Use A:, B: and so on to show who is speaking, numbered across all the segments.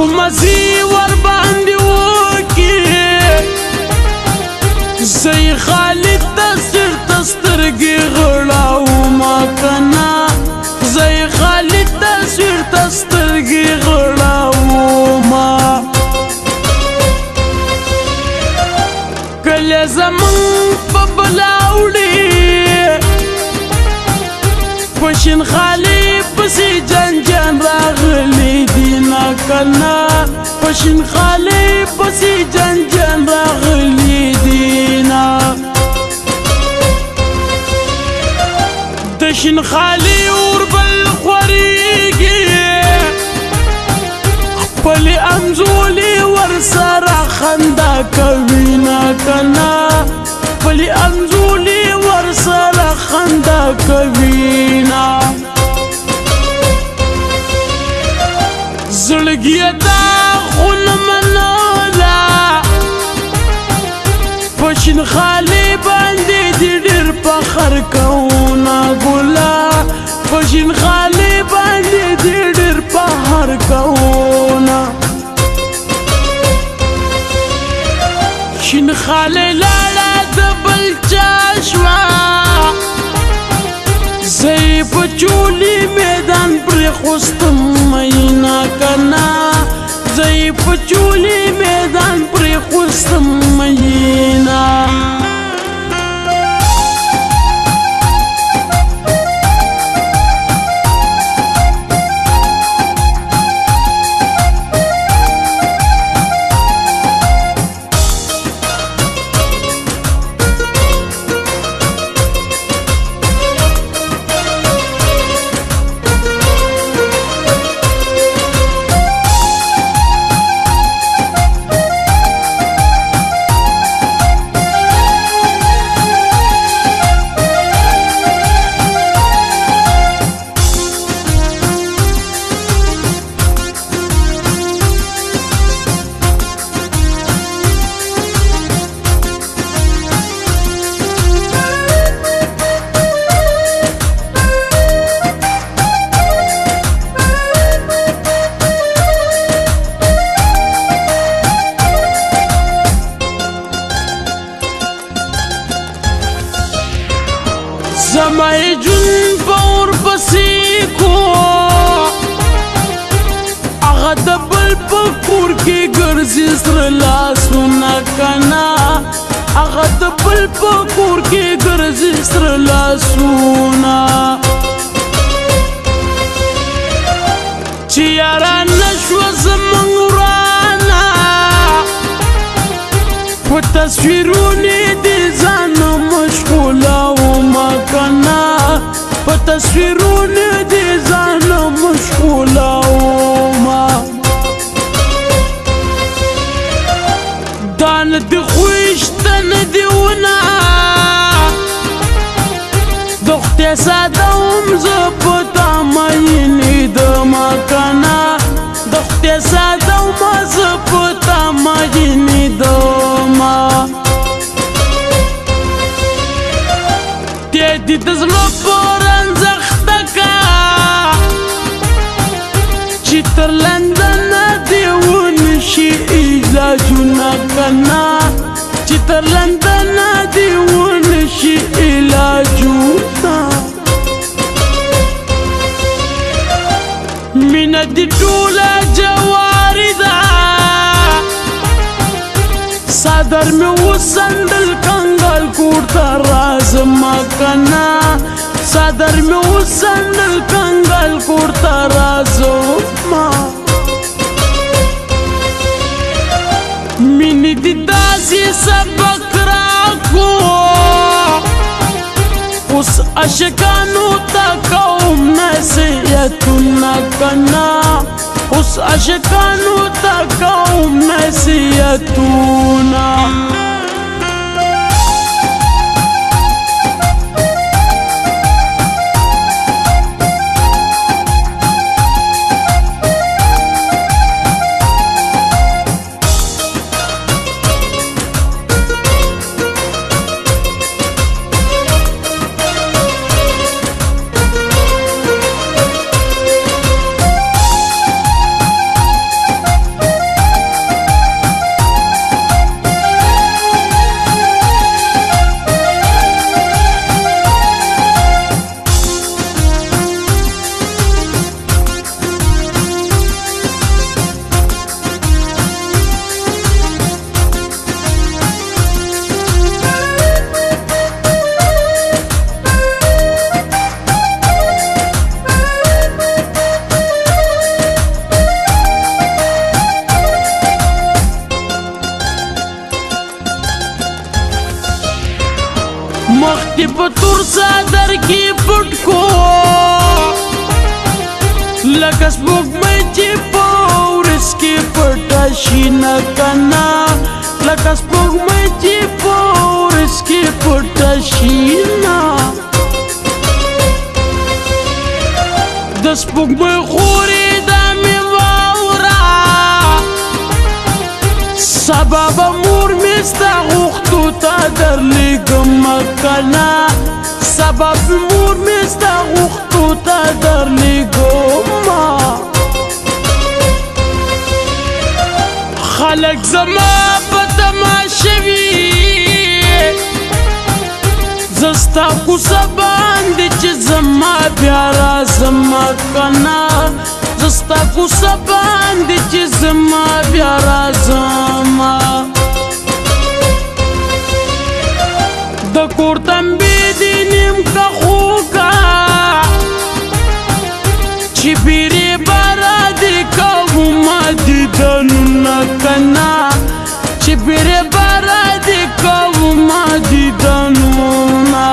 A: په مزي ور باندې وکي زي خالد شین خالی پسی جن جن راغلی دینا د شین خالی اور بل خوريږي خپل امزولي ور سره خندا کوي نه کنا خپل امزولي ور سره خندا کوي نه زړګي دا خون منولا پښین خالی باندې ډېر فخر کونا ګلا پښین خالی باندې ډېر فخر کونا شین خالی لاله د بل چا شوا زې په چولي میدان پر خوستم کنا زی په چولی میدان پرې خوستم مینا په کور کې ګرځي سره لاسونه چې یاران نشو زمونږ ورانه په تصویرونه تخت سادم ز پتا مینی د مکنا تخت سادم ز پتا مینی د ما ته دې د زلو پرن زختکا چې تر لندن دی ون شي علاج نه کنا چې تر لندن دی ون شي علاج من الدولة جواردة صدر موصل بالكنغل كورتا راس مكنا صدر موصل بالكنغل كورتا راس ما من الدداسي سبق اوس عاشقانو ته کوم نصیحتونه کنا اوس عاشقانو ته کوم مختی په تور صدر کې پټ کو لکه سپوږ مې چې پورس کې پټ شي نه کنا لکه سپوږ مې چې پورس کې پټ شي نه د سپوږ مې خوري د مې واورا سبب مور مې ستا غوښت تا در لګم کنا سبب مور مستا غختو تا در لګم خلق زما په تماشوي زستا کو سبان دي چې زما پیارا زما کنا زستا کو سبان دي چې زما پیارا زما د کور تنبی دی نیم که خوکا چی پیری برا دی که هما دی دنو نکنا چی پیری برا دی که هما دی دنو نا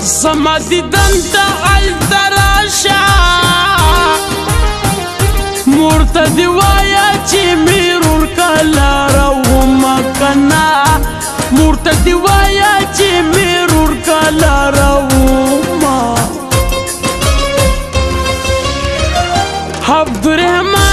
A: زما دی دن تا عل دراشا مورتا دی وایا چی میرور کلار انا مورته دی وایا چې میرور کلا راو ما عبدالرحمن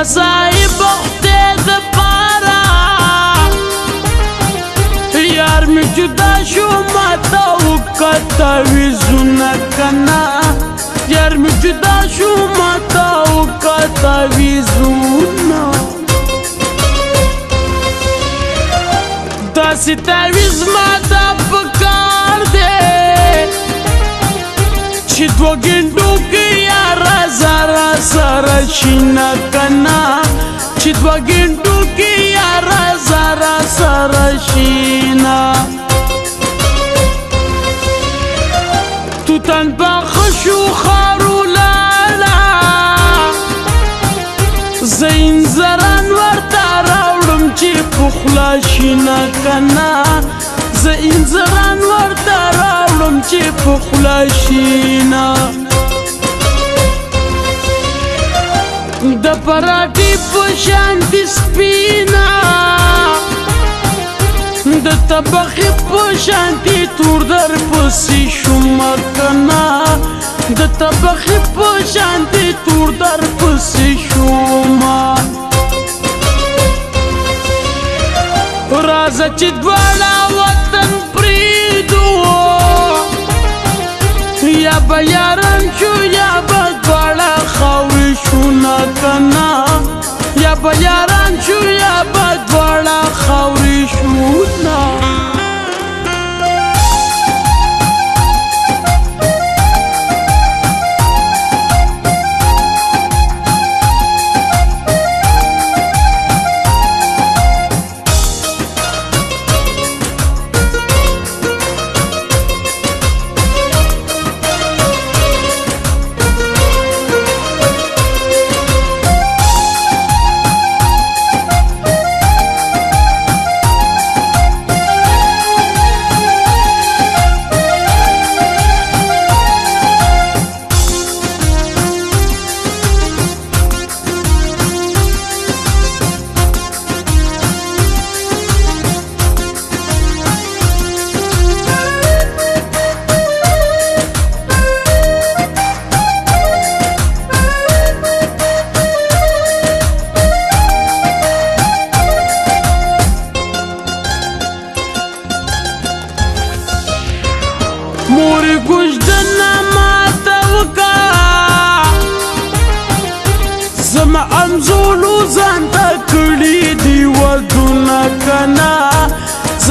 A: رضای بخته دپارا یار می جدا شو ما تا وکتا ویزونه کنا یار می جدا شو ما تا وکتا ویزونه داسې تعویز ما دا پکار چې دو ګندو کې را زرا سره شینا کنا چې دو ګندو کې را زرا سره شینا تو تن په خشو خارو لالا زین زران ورته راوړم چې پخلا شینا کنا زه انځران ورته راوړم چې په خوله شینه د پراټې په شانتې سپینه د طبخې په شانتې تور در پسې شومه کنه د طبخې په شانتې تور در پسې شومه راځه چې دواړه وکړه یا به یاران شو یا به دواړه خاورې شو نه که نه یا به یاران شو یا به دواړه خاورې شو نه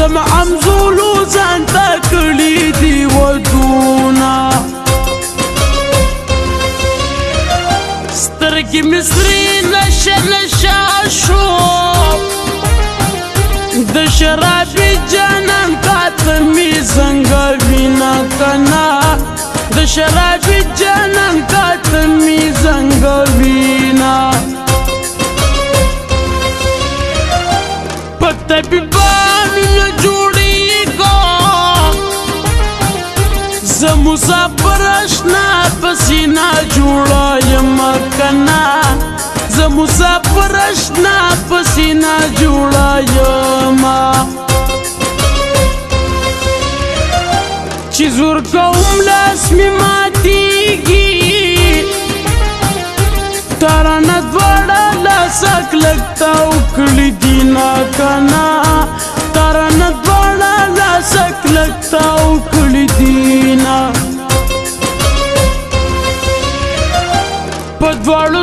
A: سمعم زولو ځان تکړی ودونا ستركي مصري نشا نشا شو د شرابي جانان قاتمي می څنګه وینا کنا شرابي جانان قاتمي می مسافر شنا پسینا جوړایم چې زور کوم لاس می ماتیږي ترانه دواړه لاسک لګتا وکړي دي نا کنا ترانه دواړه لاسک لګتا وکړي دي نا په دواړو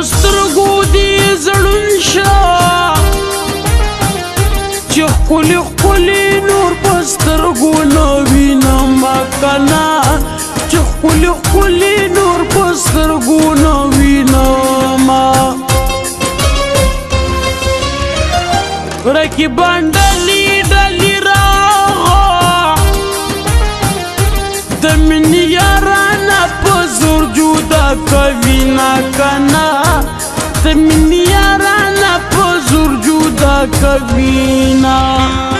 A: خلی خلی نور پستر گولوی نمکنا چه خلی خلی نور پستر گولوی نما رکی بندلی دلی راغا دمینی یارانا پزور جودا کوی نکنا دمینی कभी ना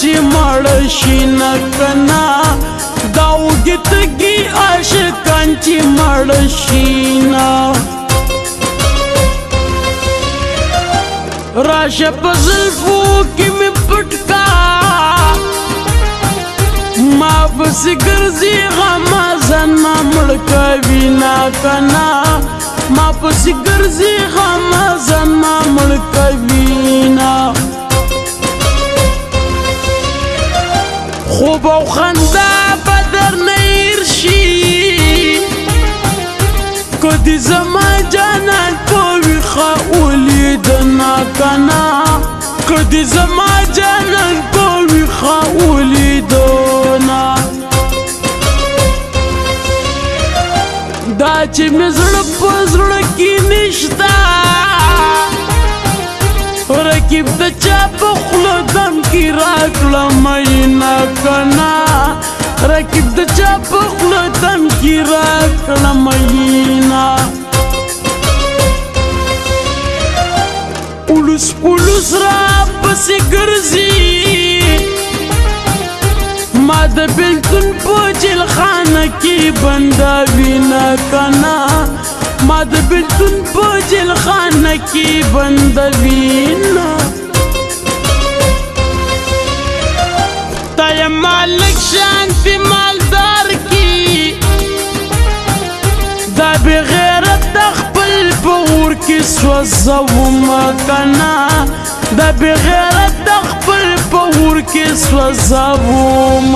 A: چې مړ شي نه کنا دا وګتګي عاشقان چې مړ شي نه راشه په زلفو کې مې پټکا ما پس ګرځي غم ځان ما مړ کوي نه کنا ما پس ګرځي غم ځان ما مړ کوي نه خوب او خندا بدر نیر شي کو دې زما جانان کوي خاولي دنا کنا کو دې زما جانان کوي خاولي دنا دا چې مزړه پزړه کې نشتا رکیب د خوله مینه کنا رکیب د چا په خوله تم کې راکړه مینه ولس ولس را پسې ګرځي ما د بلتون په جلخانه کې بنده وینه کنا ما د بلتون په جلخانه کې بنده وینه مالک شانتی مالدار کی دا بغیرت د خپل پور کې سوځوم کنا دا بغیرت د خپل پور کې سوځوم